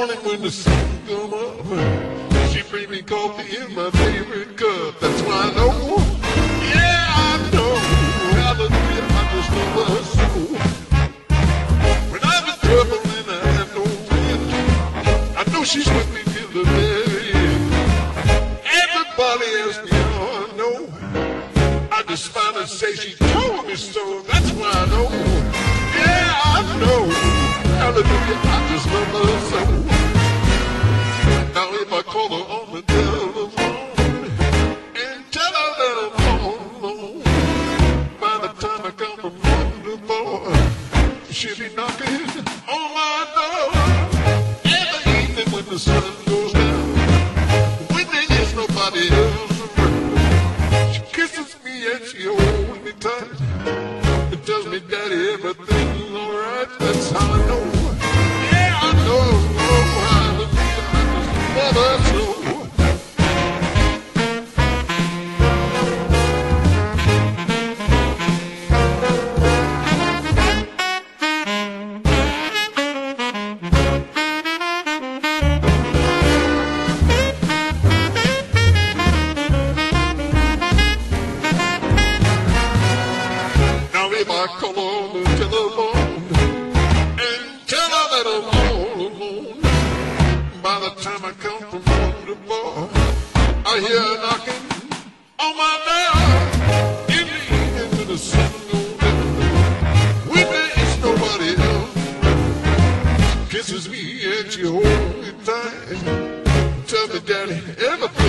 morning when the sun come up. She brings me coffee in my favorite cup. That's why I know. Yeah, I know. Hallelujah, I just know my soul. When I'm in trouble and I have no friend, I know she's with me till the very end. Everybody asks me how I know. I just finally say she told me so. That's why I know. Yeah, I know. Hallelujah, I just love her so. Now if I call her on the telephone and tell her that I'm alone, by the time I come from Wonderboy, she'll be knocking on my door. Every evening when the sun goes down, when there is nobody else around, she kisses me and she holds me tight. It tells me, Daddy, everything's alright. Call on the telephone and tell her that I'm all alone, by the time I come from Wonderboy, I hear her knocking on my door. In the evening when the sun kisses me and she holds me tight. Tell me, Daddy, everything's alright.